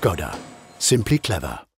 Skoda. Simply clever.